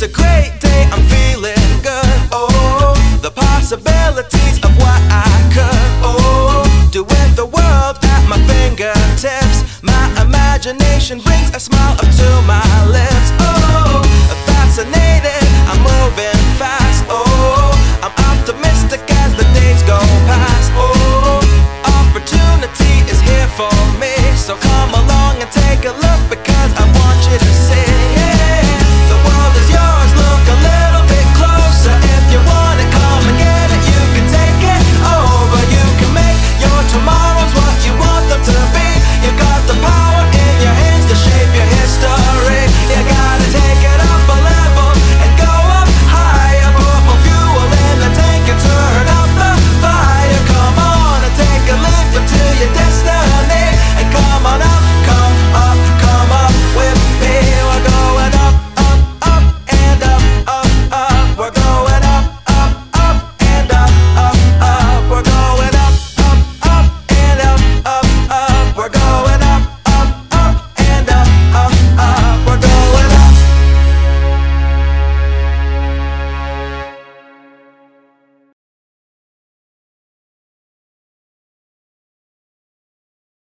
It's a great day, I'm feeling good. Oh, the possibilities of what I could. Oh, do with the world at my fingertips. My imagination brings a smile up to my lips. Oh, fascinated, I'm moving fast. Oh, I'm optimistic as the days go past. Oh, opportunity is here for me. So come along and take a look because I want you to see.